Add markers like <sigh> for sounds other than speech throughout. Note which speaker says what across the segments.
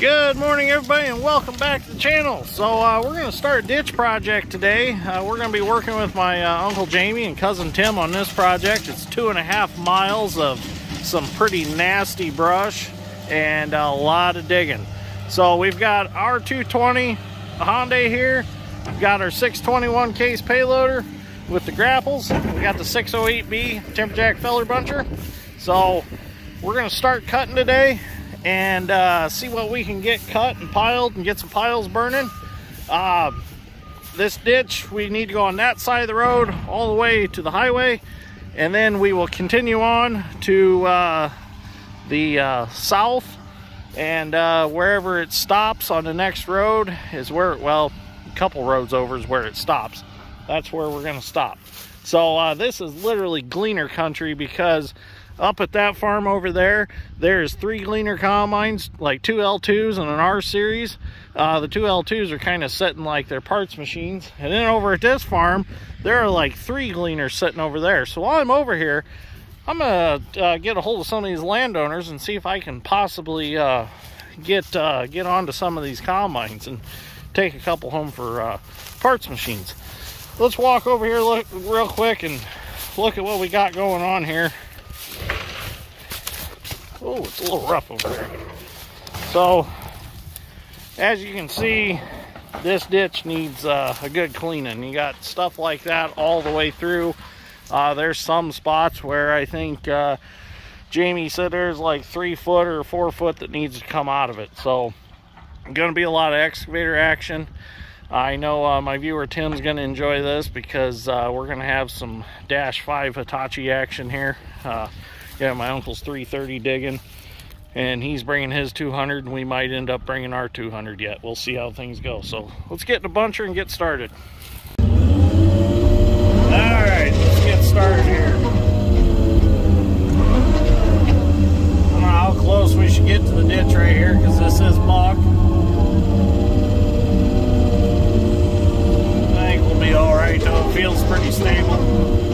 Speaker 1: Good morning everybody and welcome back to the channel. So uh, we're going to start a ditch project today. Uh, we're going to be working with my uh, Uncle Jamie and Cousin Tim on this project. It's two and a half miles of some pretty nasty brush and a lot of digging. So we've got our 220 Hyundai here. We've got our 621 case payloader with the grapples. We got the 608B Timberjack feller buncher. So we're going to start cutting today and uh, see what we can get cut and piled and get some piles burning. Uh, this ditch, we need to go on that side of the road all the way to the highway, and then we will continue on to uh, the uh, south, and uh, wherever it stops on the next road is where, well, a couple roads over is where it stops. That's where we're going to stop. So uh, this is literally gleaner country because up at that farm over there, there's three gleaner combines, like two L2s and an R series. Uh, the two L2s are kind of sitting like their parts machines. And then over at this farm, there are like three gleaners sitting over there. So while I'm over here, I'm gonna uh, get a hold of some of these landowners and see if I can possibly uh, get uh, get onto some of these combines and take a couple home for uh, parts machines. Let's walk over here look real quick and look at what we got going on here. Oh, it's a little rough over there. So, as you can see, this ditch needs uh, a good cleaning. You got stuff like that all the way through. Uh, there's some spots where I think uh, Jamie said there's like three foot or four foot that needs to come out of it. So, going to be a lot of excavator action. I know uh, my viewer Tim's going to enjoy this because uh, we're going to have some Dash 5 Hitachi action here. Uh, yeah, my uncle's 330 digging and he's bringing his 200 and we might end up bringing our 200 yet. We'll see how things go. So let's get in the buncher and get started. All right, let's get started here. I don't know how close we should get to the ditch right here because this is muck. I think we'll be all right though. Feels pretty stable.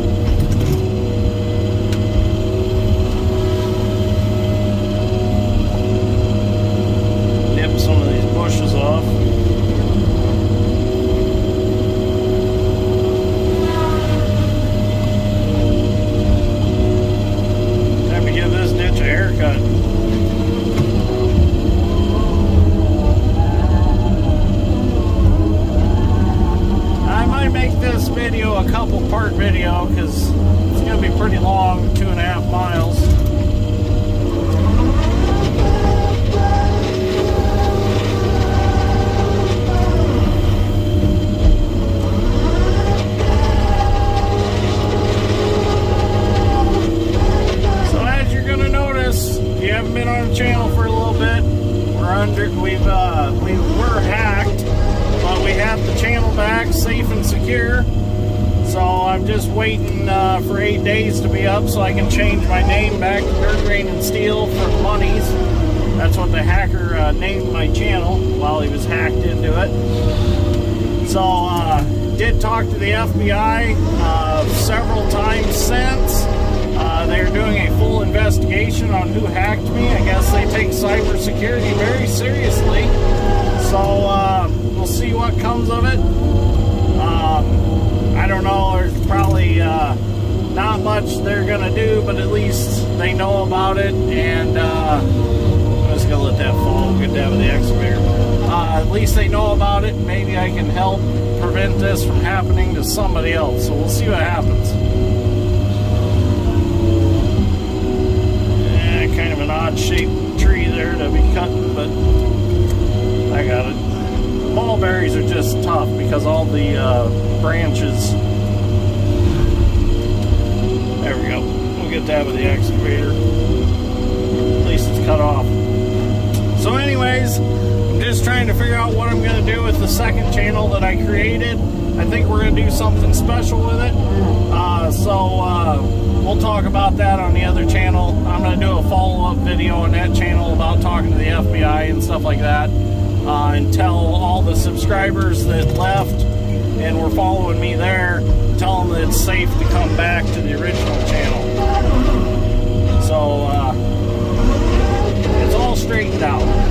Speaker 1: Bushes off. Time to give this ditch a haircut. I might make this video a couple part video because it's going to be pretty long, two and a half miles. Up so I can change my name back to Dirt Grain and Steel for Monies. That's what the hacker uh, named my channel while he was hacked into it. So, uh, did talk to the FBI uh, several times since. Uh, they're doing a full investigation on who hacked me. I guess they take cybersecurity very seriously. So, uh, we'll see what comes of it. Um, I don't know, there's probably uh, not much they're gonna do, but at least they know about it, and uh, I'm just gonna let that fall. Get down with the excavator. Uh, at least they know about it. Maybe I can help prevent this from happening to somebody else. So we'll see what happens. Kind of an odd shaped tree there to be cut, but I got it. Mulberries are just tough because all the uh, branches there we go. We'll get that with the excavator. At least it's cut off. So anyways, I'm just trying to figure out what I'm going to do with the second channel that I created. I think we're going to do something special with it. Uh, so uh, we'll talk about that on the other channel. I'm going to do a follow-up video on that channel about talking to the FBI and stuff like that. Uh, and tell all the subscribers that left and were following me there tell them that it's safe to come back to the original channel. So, uh, it's all straightened out.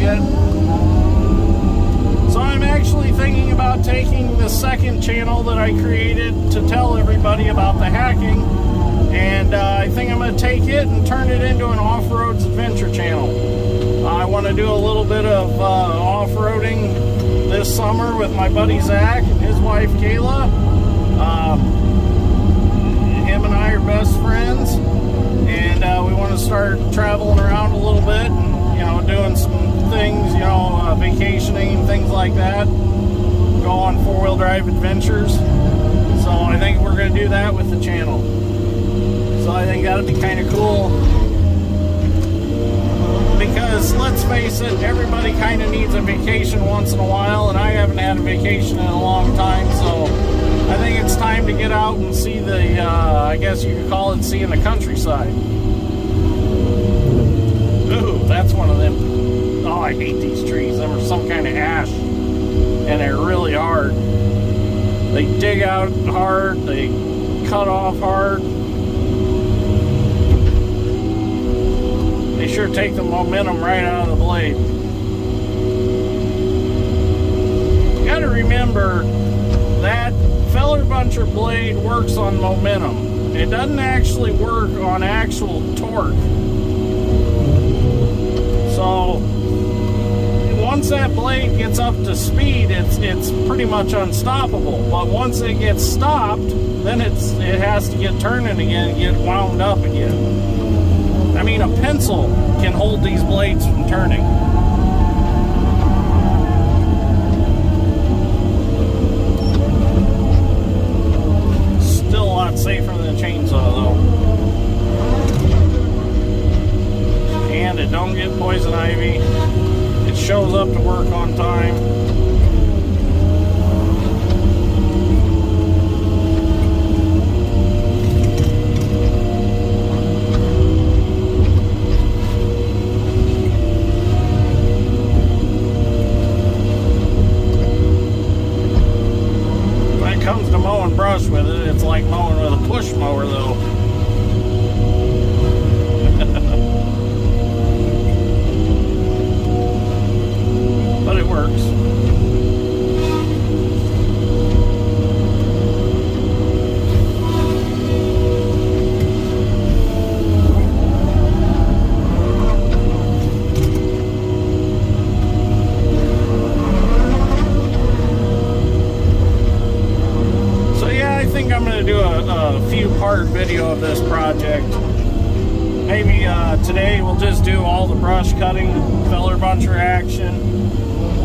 Speaker 1: Get. So I'm actually thinking about taking the second channel that I created to tell everybody about the hacking. And uh, I think I'm going to take it and turn it into an off-roads adventure channel. I want to do a little bit of uh, off-roading this summer with my buddy Zach and his wife Kayla. Um, him and I are best friends, and uh, we want to start traveling around a little bit, and, you know, doing some things, you know, uh, vacationing, things like that. Go on four-wheel drive adventures. So I think we're going to do that with the channel. So I think that'll be kind of cool. Because let's face it, everybody kind of needs a vacation once in a while, and I haven't had a vacation in a long time, so I think it's time to get out and see the, uh, I guess you could call it seeing the countryside. Ooh, that's one of them. Oh, I hate these trees. They're some kind of ash, and they're really hard. They dig out hard, they cut off hard. They sure take the momentum right out of the blade. You gotta remember that feller buncher blade works on momentum. It doesn't actually work on actual torque. Once that blade gets up to speed, it's it's pretty much unstoppable. But once it gets stopped, then it's it has to get turning again get wound up again. I mean, a pencil can hold these blades from turning. Still a lot safer than a chainsaw, though. And it don't get poison ivy. Shows up to work on time. Think I'm going to do a, a few part video of this project. Maybe uh, today we'll just do all the brush cutting, feller buncher action,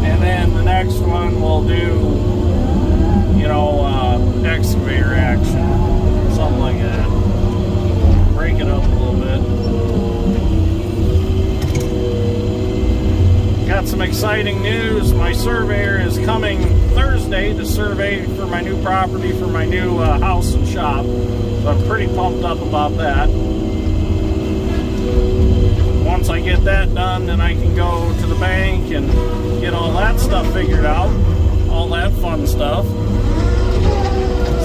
Speaker 1: and then the next one we'll do, you know, uh, excavator action, something like that. Break it up a little bit. Got some exciting news. My surveyor is coming Thursday to survey for my new property for my new uh, house and shop. So I'm pretty pumped up about that. Once I get that done, then I can go to the bank and get all that stuff figured out. All that fun stuff.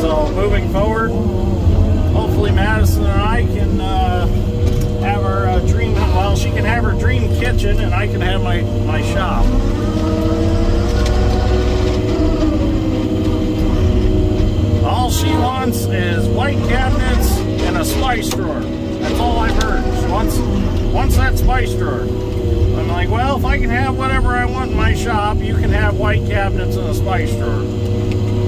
Speaker 1: So moving forward, hopefully Madison and I can uh, have our uh, dream, well, she can have her dream kitchen and I can have my, my shop. All she wants is white cabinets and a spice drawer. That's all I've heard. She wants, wants that spice drawer. I'm like, well, if I can have whatever I want in my shop, you can have white cabinets and a spice drawer.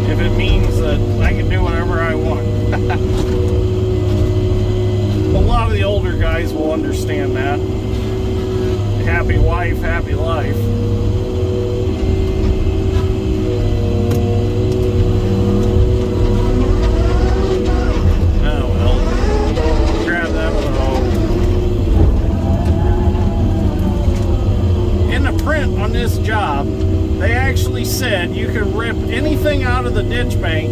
Speaker 1: If it means that I can do whatever I want. <laughs> a lot of the older guys will understand that. Happy wife, happy life. Oh well. Grab that with a hoe. In the print on this job, they actually said you could rip anything out of the ditch bank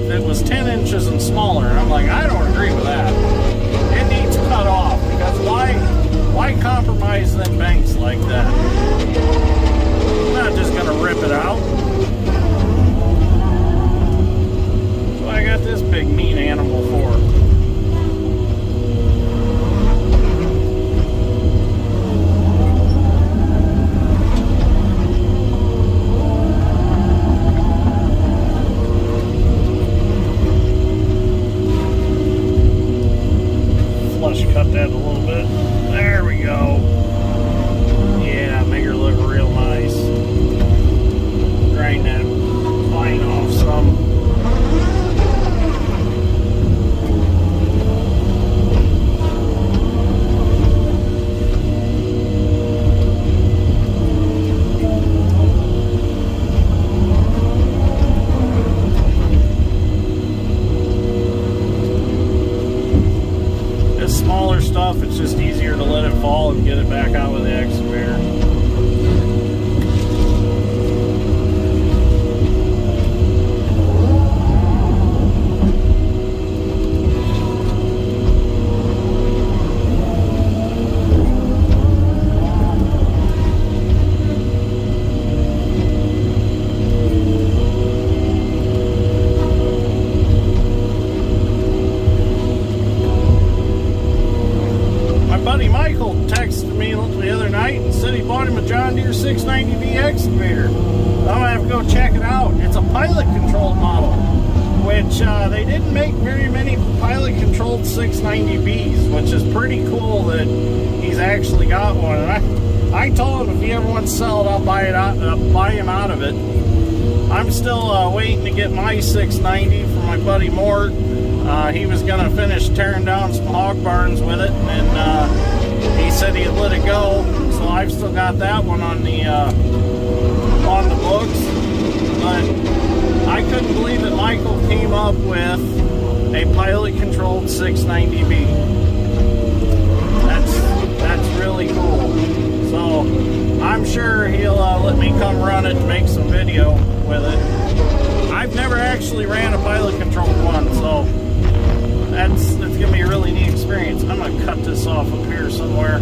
Speaker 1: experience. I'm going to cut this off up here somewhere.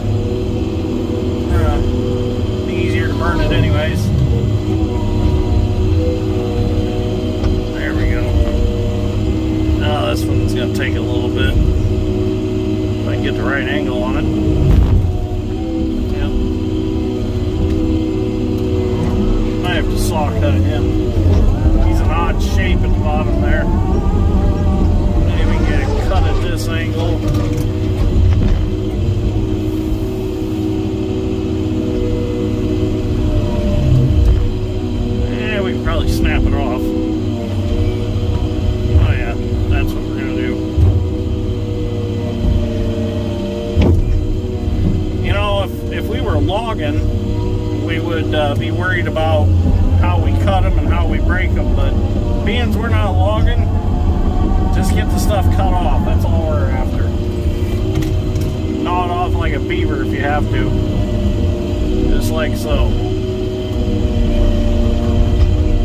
Speaker 1: Uh, be easier to burn it anyways. There we go. Now oh, this one's going to take a little bit. If I can get the right angle on it. Yep. I have to saw cut him. He's an odd shape at the bottom there cut at this angle. Yeah, we can probably snap it off. Oh yeah, that's what we're gonna do. You know, if, if we were logging, we would uh, be worried about how we cut them and how we break them, but beans we're not logging, get the stuff cut off. That's all we're after. Gnaw it off like a beaver if you have to. Just like so.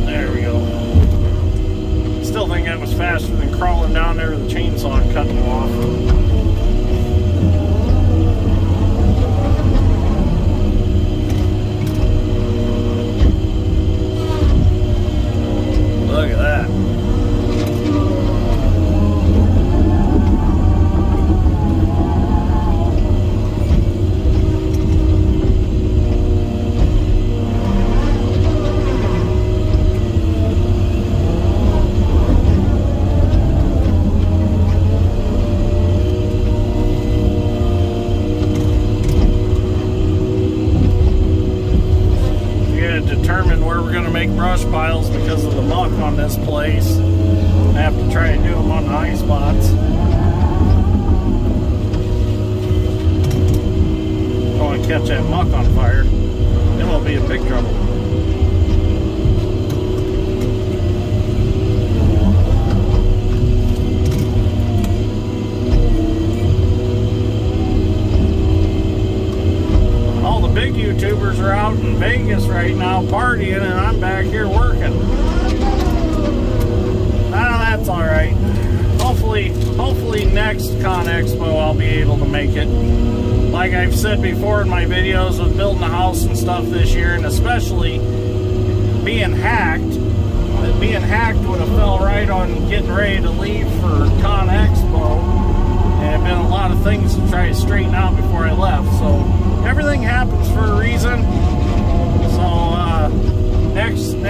Speaker 1: There we go. Still think that was faster than crawling down there with a chainsaw and cutting them off.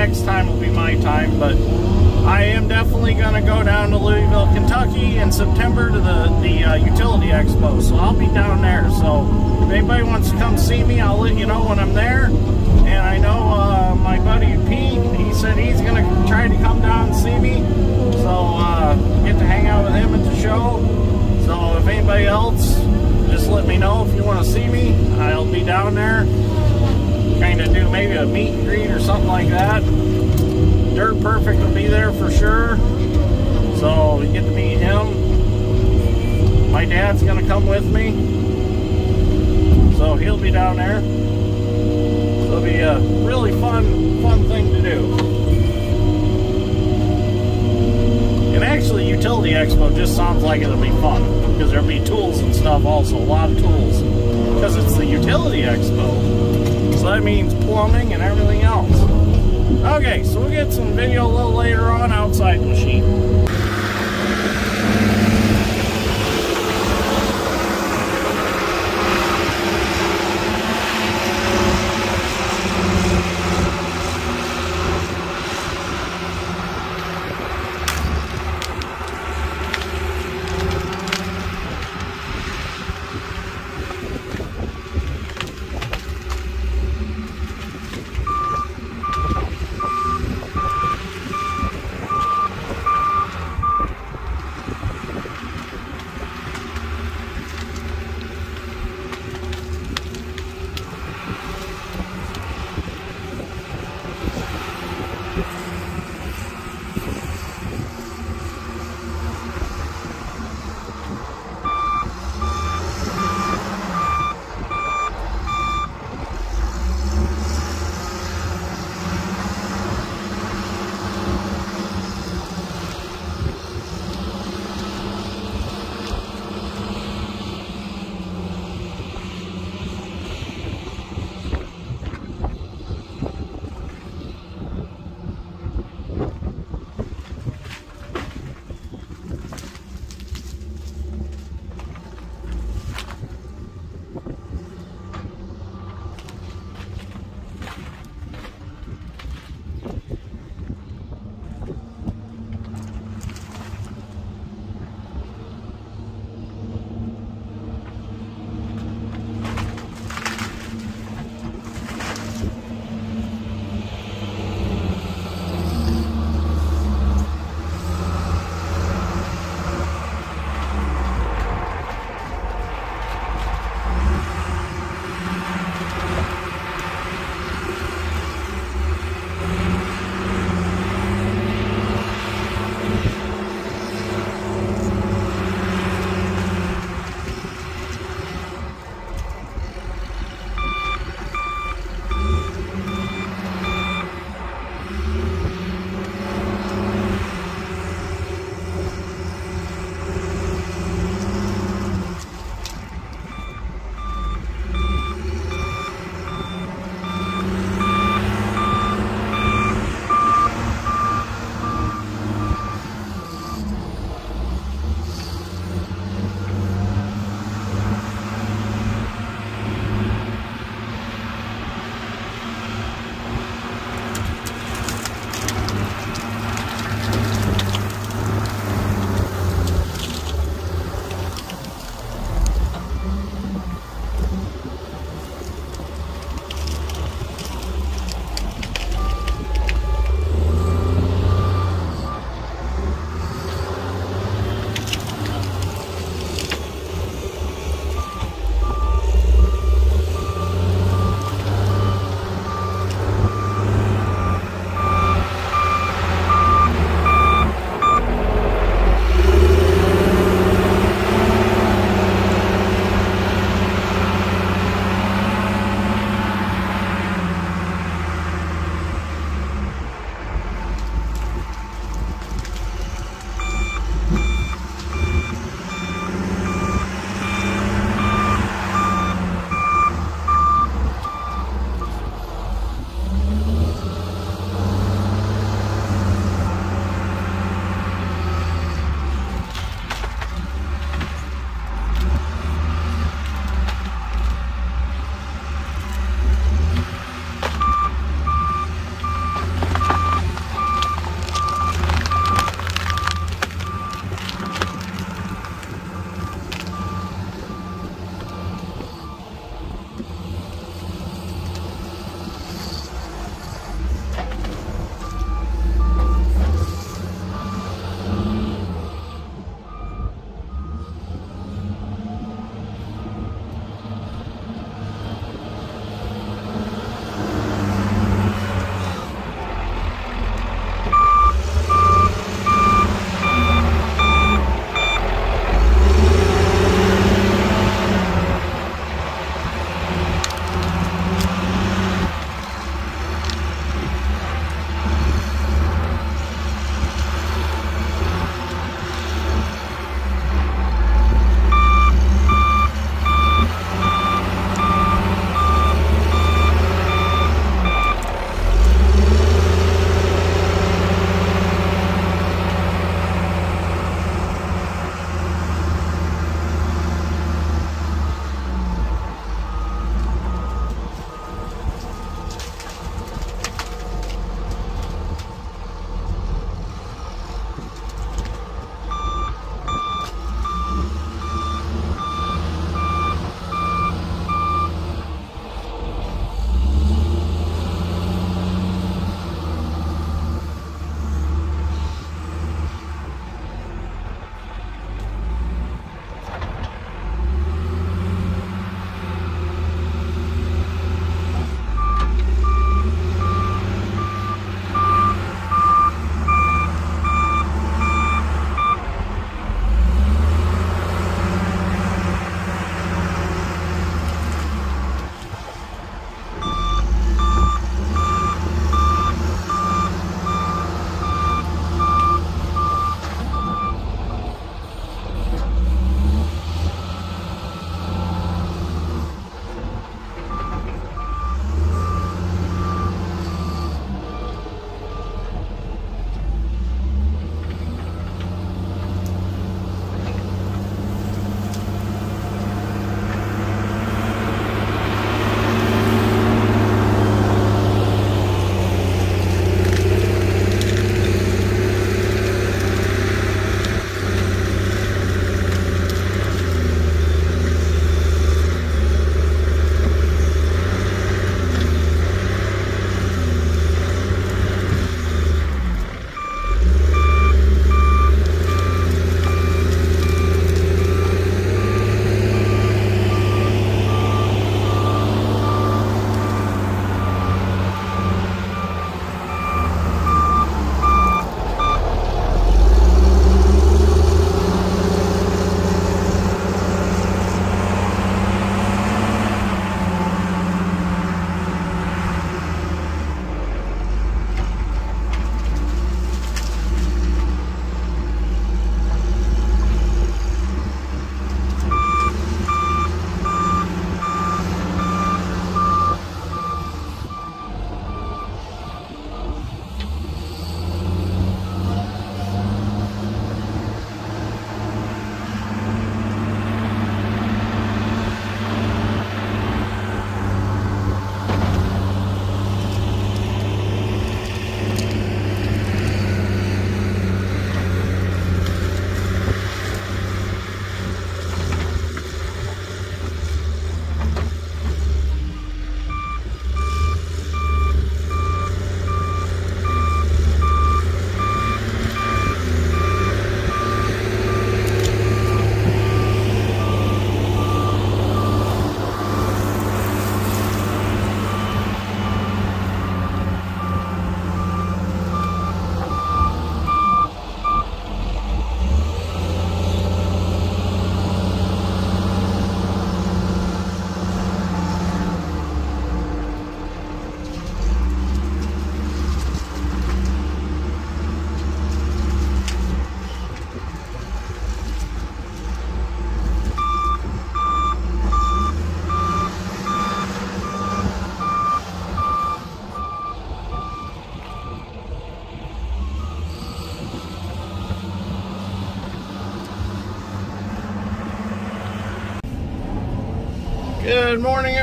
Speaker 1: Next time will be my time, but I am definitely going to go down to Louisville, Kentucky in September to the, the uh, Utility Expo. So I'll be down there. So if anybody wants to come see me, I'll let you know when I'm there. And I know uh, my buddy Pete, he said he's going to try to come down and see me. So uh, get to hang out with him at the show. So if anybody else, just let me know if you want to see me. I'll be down there. Kind of do maybe a meet and greet or something like that. Dirt Perfect will be there for sure. So we get to meet him. My dad's gonna come with me. So he'll be down there. So it'll be a really fun, fun thing to do. And actually Utility Expo just sounds like it'll be fun. Because there'll be tools and stuff also, a lot of tools. Because it's the Utility Expo. So that means plumbing and everything else. Okay, so we'll get some video a little later on outside machine.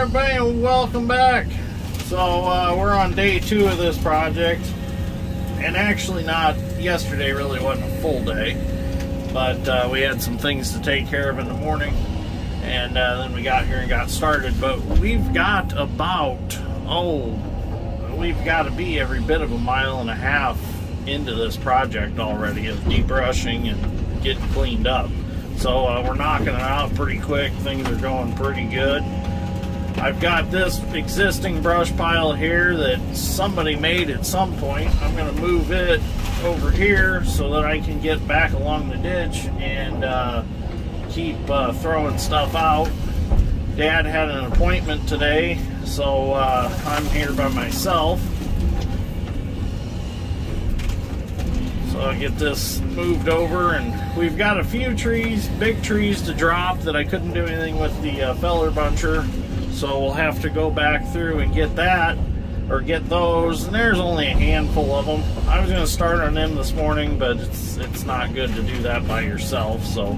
Speaker 1: Everybody, and welcome back. So, uh, we're on day two of this project, and actually, not yesterday, really wasn't a full day, but uh, we had some things to take care of in the morning, and uh, then we got here and got started. But we've got about, oh, we've got to be every bit of a mile and a half into this project already of debrushing and getting cleaned up. So uh, we're knocking it out pretty quick. Things are going pretty good. I've got this existing brush pile here that somebody made at some point. I'm going to move it over here so that I can get back along the ditch and uh, keep uh, throwing stuff out. Dad had an appointment today, so uh, I'm here by myself. So I'll get this moved over and we've got a few trees, big trees to drop that I couldn't do anything with the uh, feller buncher. So we'll have to go back through and get that or get those. And there's only a handful of them. I was going to start on them this morning, but it's, it's not good to do that by yourself. So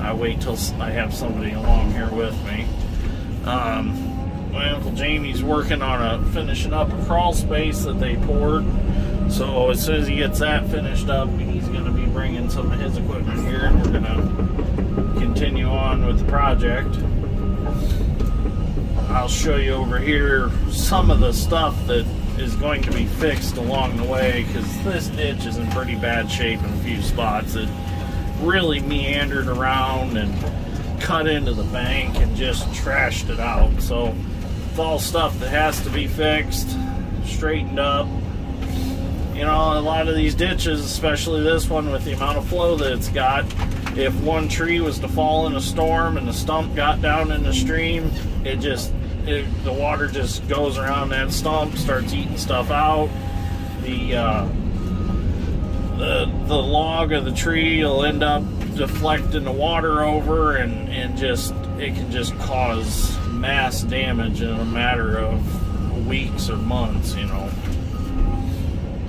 Speaker 1: I wait till I have somebody along here with me. Um, my Uncle Jamie's working on a finishing up a crawl space that they poured so as soon as he gets that finished up, he's going to be bringing some of his equipment here and we're going to continue on with the project. I'll show you over here some of the stuff that is going to be fixed along the way because this ditch is in pretty bad shape in a few spots. It really meandered around and cut into the bank and just trashed it out. So it's all stuff that has to be fixed, straightened up, you know, a lot of these ditches, especially this one with the amount of flow that it's got, if one tree was to fall in a storm and the stump got down in the stream, it just, it, the water just goes around that stump, starts eating stuff out. The, uh, the, the log of the tree will end up deflecting the water over and, and just, it can just cause mass damage in a matter of weeks or months, you know.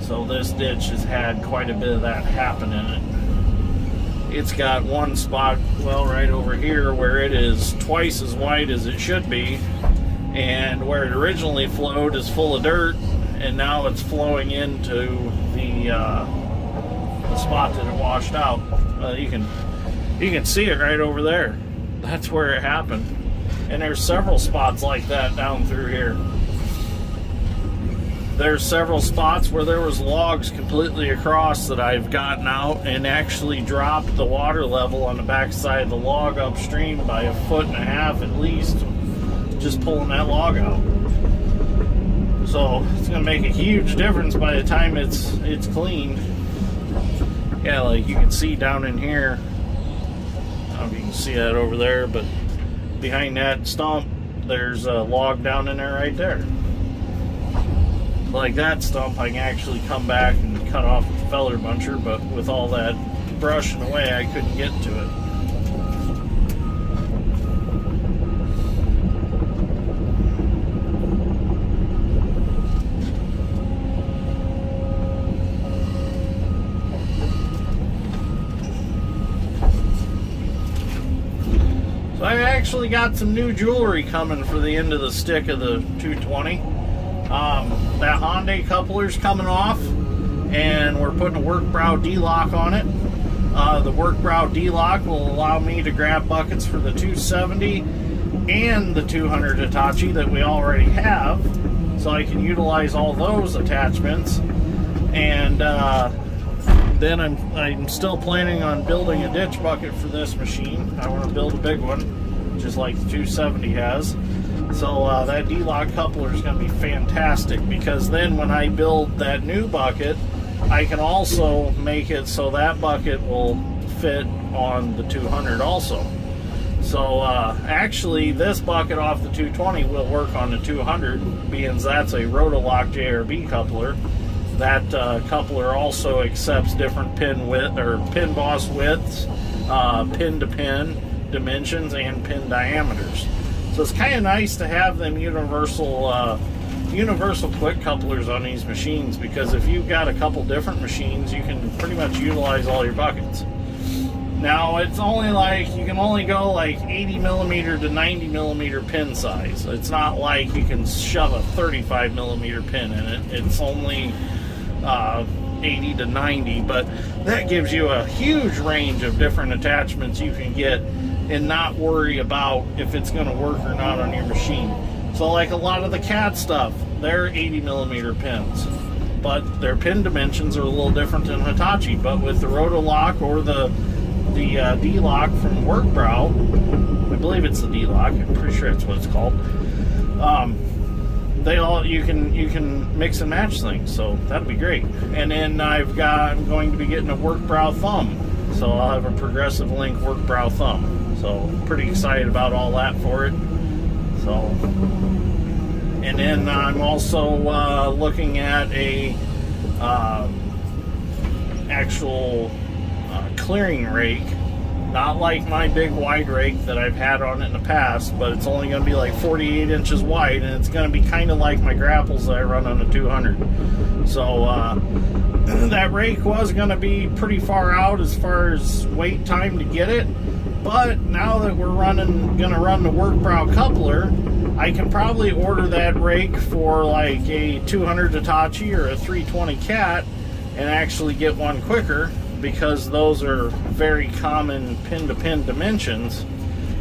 Speaker 1: So this ditch has had quite a bit of that happen in it. It's got one spot, well, right over here where it is twice as wide as it should be. And where it originally flowed is full of dirt. And now it's flowing into the, uh, the spot that it washed out. Uh, you can you can see it right over there. That's where it happened. And there's several spots like that down through here. There's several spots where there was logs completely across that I've gotten out and actually dropped the water level on the backside of the log upstream by a foot and a half at least, just pulling that log out. So it's gonna make a huge difference by the time it's it's cleaned. Yeah, like you can see down in here. I don't know if you can see that over there, but behind that stump, there's a log down in there right there like that stump, I can actually come back and cut off the feller buncher, but with all that brushing away, I couldn't get to it. So I actually got some new jewelry coming for the end of the stick of the 220. Um, that Hyundai coupler's coming off, and we're putting a Werk-Brau D-lock on it. Uh, the Werk-Brau D-lock will allow me to grab buckets for the 270 and the 200 Hitachi that we already have, so I can utilize all those attachments. And uh, then I'm, I'm still planning on building a ditch bucket for this machine. I want to build a big one, just like the 270 has. So uh, that D-lock coupler is going to be fantastic because then when I build that new bucket, I can also make it so that bucket will fit on the 200 also. So uh, actually this bucket off the 220 will work on the 200 being that's a Rotolock JRB coupler. That uh, coupler also accepts different pin width or pin boss widths, uh, pin to pin dimensions, and pin diameters. So it's kind of nice to have them universal uh, universal quick couplers on these machines because if you've got a couple different machines, you can pretty much utilize all your buckets. Now it's only like you can only go like 80 millimeter to 90 millimeter pin size. It's not like you can shove a 35 millimeter pin in it. It's only uh, 80 to 90, but that gives you a huge range of different attachments you can get and not worry about if it's going to work or not on your machine. So like a lot of the cat stuff, they're 80 millimeter pins, but their pin dimensions are a little different than Hitachi. But with the Rotolock or the the uh, D-Lock from Werk-Brau, I believe it's the D-Lock. I'm pretty sure that's what it's called. Um, they all you can you can mix and match things, so that'd be great. And then I've got I'm going to be getting a Werk-Brau thumb, so I'll have a Progressive Link Werk-Brau thumb. So pretty excited about all that for it. So, and then I'm also uh, looking at a um, actual uh, clearing rake. Not like my big wide rake that I've had on it in the past, but it's only going to be like 48 inches wide, and it's going to be kind of like my grapples that I run on the 200. So uh, <clears throat> that rake was going to be pretty far out as far as wait time to get it, but now that we're running, to run the work Werk-Brau coupler, I can probably order that rake for like a 200 Hitachi or a 320 Cat and actually get one quicker because those are very common pin to pin dimensions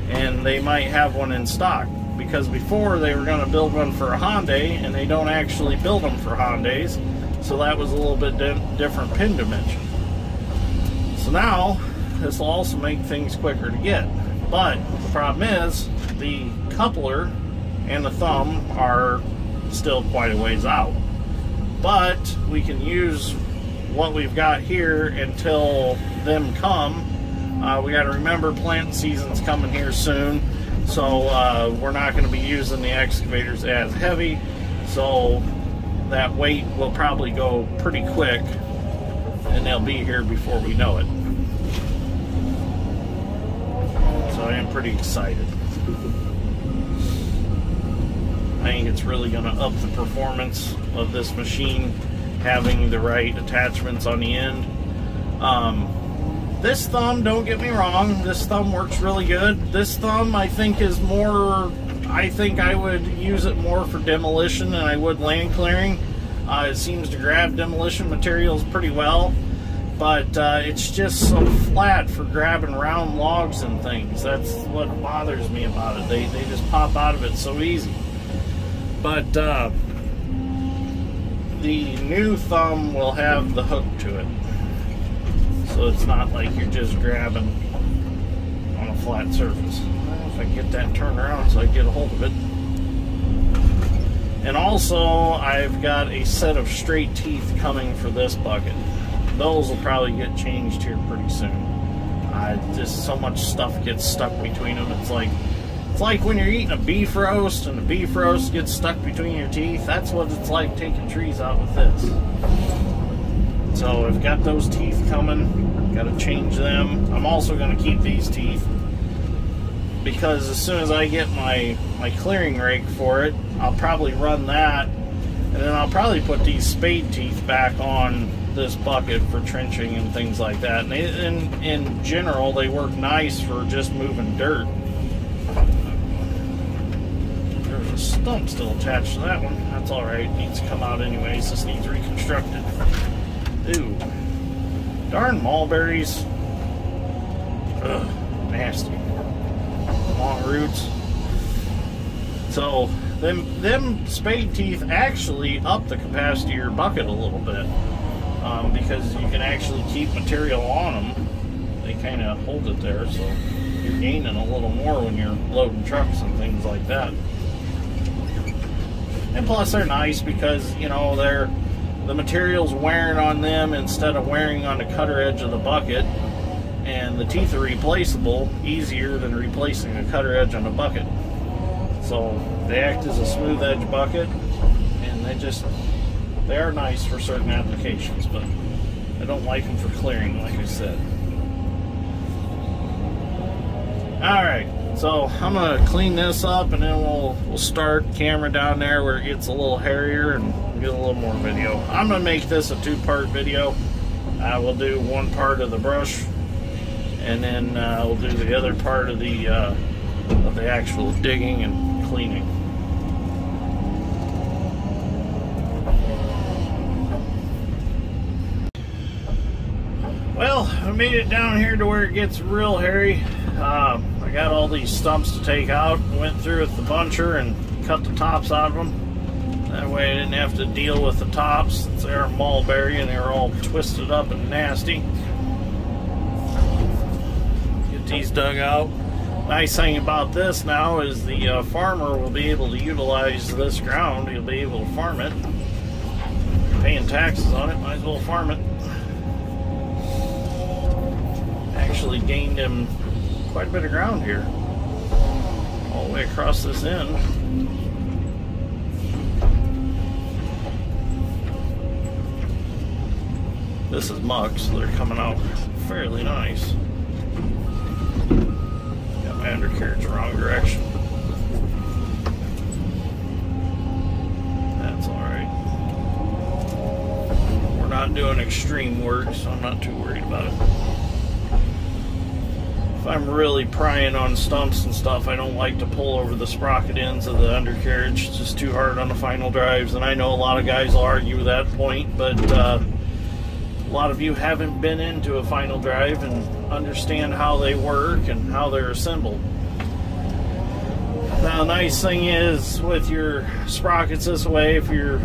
Speaker 1: and they might have one in stock. Because before they were going to build one for a Hyundai and they don't actually build them for Hyundais so that was a little bit di different pin dimension. So now this will also make things quicker to get but the problem is the coupler and the thumb are still quite a ways out but we can use what we've got here until them come. Uh, we got to remember planting season's coming here soon, so uh, we're not going to be using the excavators as heavy, so that weight will probably go pretty quick, and they'll be here before we know it. I am pretty excited. I think it's really going to up the performance of this machine having the right attachments on the end. Um, this thumb, don't get me wrong, this thumb works really good. This thumb, I think, is more, I think I would use it more for demolition than I would land clearing. Uh, it seems to grab demolition materials pretty well, but uh, it's just so flat for grabbing round logs and things. That's what bothers me about it. They, they just pop out of it so easy. But, uh, the new thumb will have the hook to it. So it's not like you're just grabbing on a flat surface. If I get that turned around so I get a hold of it. And also, I've got a set of straight teeth coming for this bucket. Those will probably get changed here pretty soon. I just so much stuff gets stuck between them. It's like it's like when you're eating a beef roast and the beef roast gets stuck between your teeth. That's what it's like taking trees out with this. So I've got those teeth coming. Got to change them. I'm also going to keep these teeth because as soon as I get my my clearing rake for it, I'll probably run that, and then I'll probably put these spade teeth back on this bucket for trenching and things like that. And they, in in general, they work nice for just moving dirt. There's a stump still attached to that one. That's alright. Needs to come out anyways. This needs reconstructed. Ooh. Darn mulberries. Ugh, nasty. Long roots. So, them, them spade teeth actually up the capacity of your bucket a little bit. Um, because you can actually keep material on them. They kind of hold it there, so you're gaining a little more when you're loading trucks and things like that. And plus, they're nice because you know they're the material's wearing on them instead of wearing on the cutter edge of the bucket. And the teeth are replaceable easier than replacing a cutter edge on a bucket. So they act as a smooth edge bucket, and they just they are nice for certain applications, but I don't like them for clearing, like I said. All right. So I'm gonna clean this up and then we'll we'll start camera down there where it gets a little hairier and get a little more video. I'm gonna make this a two-part video. I will do one part of the brush and then uh, we'll do the other part of the uh, of the actual digging and cleaning. Well, I made it down here to where it gets real hairy. Uh, I got all these stumps to take out, went through with the buncher and cut the tops out of them. That way I didn't have to deal with the tops. since They're mulberry and they're all twisted up and nasty. Get these dug out. Nice thing about this now is the uh, farmer will be able to utilize this ground. He'll be able to farm it. Paying taxes on it, might as well farm it. Actually gained him quite a bit of ground here. All the way across this end. This is muck, so they're coming out fairly nice. Undercarriage wrong direction. That's alright. We're not doing extreme work, so I'm not too worried about it if I'm really prying on stumps and stuff, I don't like to pull over the sprocket ends of the undercarriage. It's just too hard on the final drives, and I know a lot of guys will argue that point, but uh, a lot of you haven't been into a final drive and understand how they work and how they're assembled. Now, the nice thing is with your sprockets this way, if you're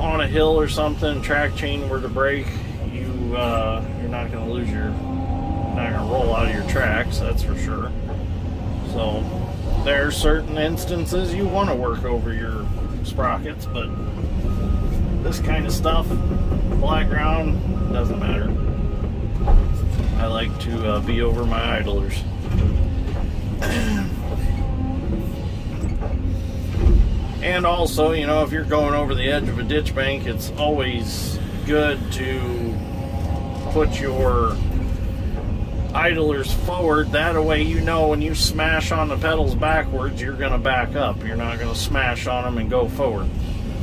Speaker 1: on a hill or something, track chain were to break, you uh, you're not going to lose your not going to roll out of your tracks, that's for sure. So there are certain instances you want to work over your sprockets, but this kind of stuff, black ground, doesn't matter. I like to uh, be over my idlers. and also, you know, if you're going over the edge of a ditch bank, it's always good to put your idlers forward. That way, you know when you smash on the pedals backwards, you're going to back up. You're not going to smash on them and go forward.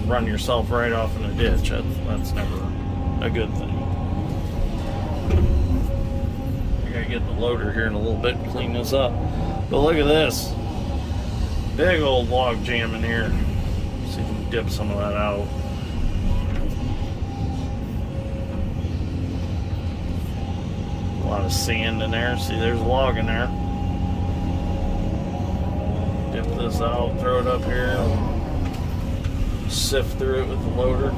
Speaker 1: Run yourself right off in a ditch. That's, that's never a good thing. Get the loader here in a little bit and clean this up. But look at this. Big old log jam in here. See if we can dip some of that out. A lot of sand in there. See, there's a log in there. Dip this out, throw it up here, sift through it with the loader.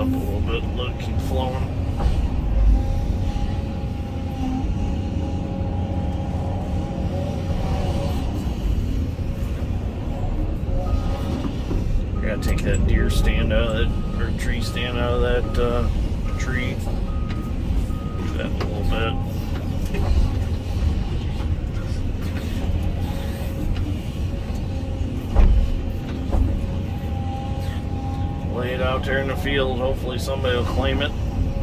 Speaker 1: Up a little bit, it keep flowing. gotta take that deer stand out of that, or tree stand out of that uh, tree. Do that a little bit. Lay it out there in the field. Hopefully somebody will claim it.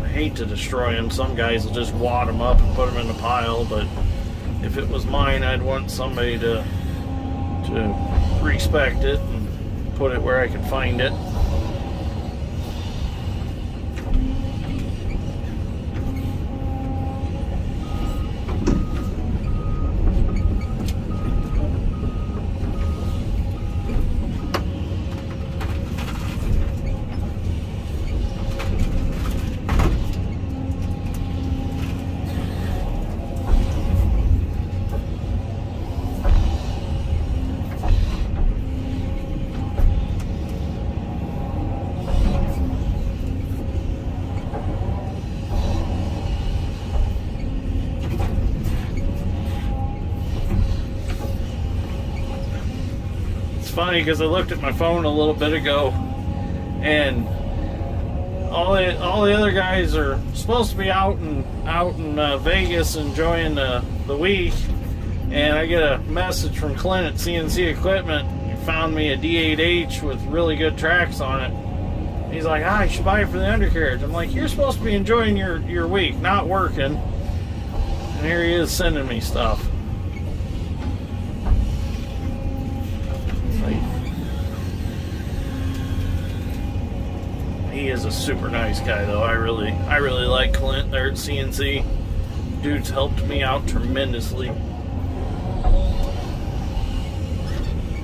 Speaker 1: I hate to destroy them. Some guys will just wad them up and put them in the pile, but if it was mine, I'd want somebody to to respect it and put it where I can find it. Funny because I looked at my phone a little bit ago, and all the all the other guys are supposed to be out and out in uh, Vegas enjoying the the week, and I get a message from Clint at CNC Equipment. He found me a D8H with really good tracks on it. He's like, ah, you should buy it for the undercarriage. I'm like, you're supposed to be enjoying your your week, not working. And here he is sending me stuff. Is a super nice guy, though. I really, I really like Clint there at CNC. Dude's helped me out tremendously.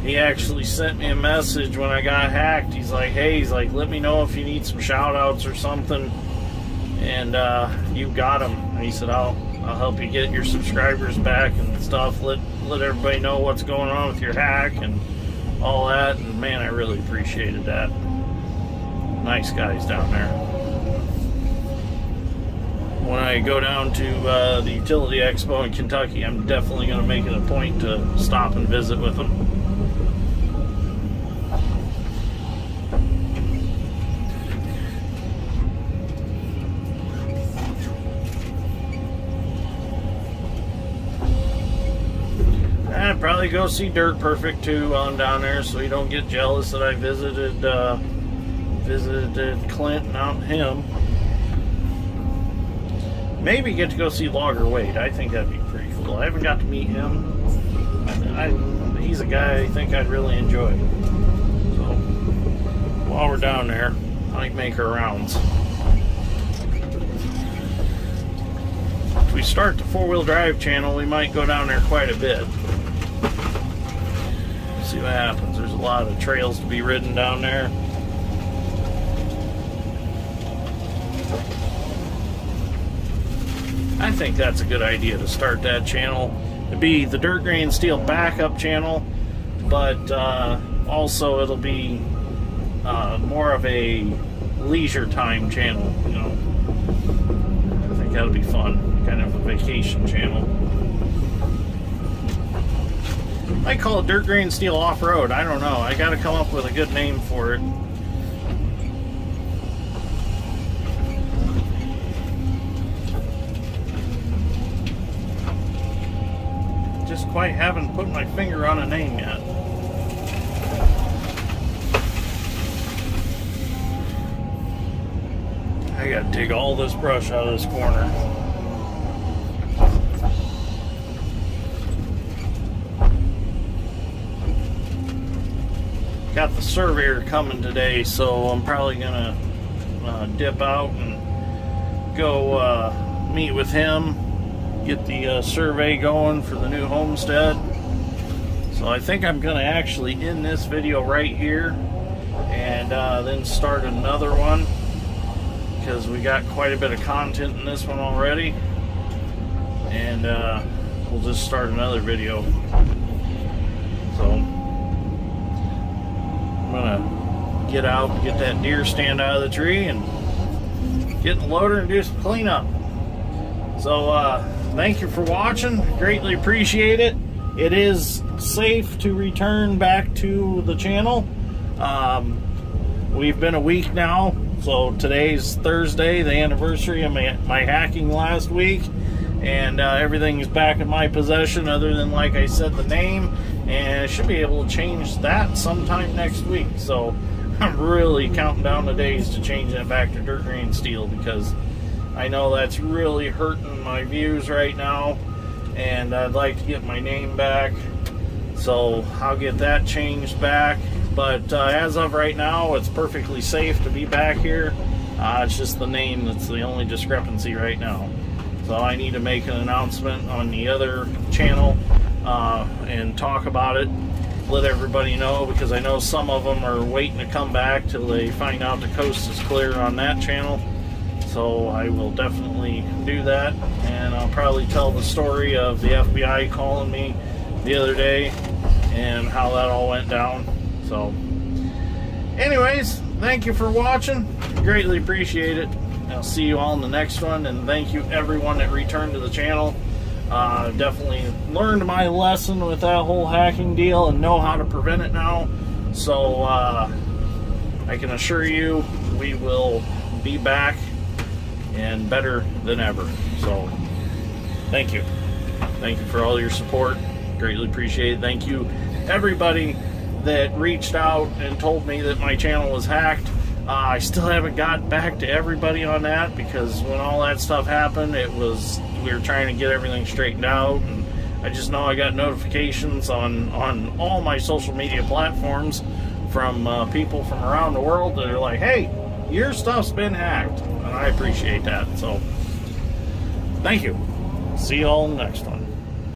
Speaker 1: He actually sent me a message when I got hacked. He's like, hey, he's like, let me know if you need some shout outs or something. And uh, you got him. And he said, I'll, I'll help you get your subscribers back and stuff. Let, let everybody know what's going on with your hack and all that. And man, I really appreciated that. Nice guys down there. When I go down to uh, the Utility Expo in Kentucky, I'm definitely going to make it a point to stop and visit with them. I'd probably go see Dirt Perfect too while I'm down there, so you don't get jealous that I visited uh, visited Clint and out him. Maybe get to go see Logger Wade. I think that'd be pretty cool. I haven't got to meet him. I, he's a guy I think I'd really enjoy. So while we're down there, I might make our rounds. If we start the four-wheel drive channel, we might go down there quite a bit. See what happens. There's a lot of trails to be ridden down there. I think that's a good idea to start that channel. It'd be the Dirt Grain Steel backup channel, but uh, also it'll be uh, more of a leisure time channel. You know, I think that'll be fun, kind of a vacation channel. I call it Dirt Grain Steel Off Road. I don't know. I got to come up with a good name for it. Quite haven't put my finger on a name yet. I gotta dig all this brush out of this corner. Got the surveyor coming today, so I'm probably gonna uh, dip out and go uh, meet with him get the uh, survey going for the new homestead. So I think I'm going to actually end this video right here and uh, then start another one because we got quite a bit of content in this one already. And uh, we'll just start another video. So I'm going to get out get that deer stand out of the tree and get the loader and do some cleanup. So, uh, thank you for watching. Greatly appreciate it. It is safe to return back to the channel. Um, we've been a week now, so today's Thursday, the anniversary of my, my hacking last week, and uh, everything is back in my possession other than, like I said, the name, and I should be able to change that sometime next week. So <laughs> I'm really counting down the days to change that back to Dirt Grain Steel because I know that's really hurting my views right now, and I'd like to get my name back. So I'll get that changed back. But uh, as of right now, it's perfectly safe to be back here. Uh, it's just the name that's the only discrepancy right now. So I need to make an announcement on the other channel uh, and talk about it. Let everybody know because I know some of them are waiting to come back till they find out the coast is clear on that channel so I will definitely do that. And I'll probably tell the story of the FBI calling me the other day and how that all went down. So anyways thank you for watching. Greatly appreciate it. I'll see you all in the next one. And thank you everyone that returned to the channel. Uh, definitely learned my lesson with that whole hacking deal and know how to prevent it now. So uh, I can assure you we will be back and better than ever. So, thank you. Thank you for all your support. Greatly appreciate it. Thank you, everybody that reached out and told me that my channel was hacked. Uh, I still haven't got back to everybody on that because when all that stuff happened, it was we were trying to get everything straightened out. And I just know I got notifications on on all my social media platforms from uh, people from around the world that are like, "Hey, your stuff's been hacked. I appreciate that. So, thank you. See you all next one.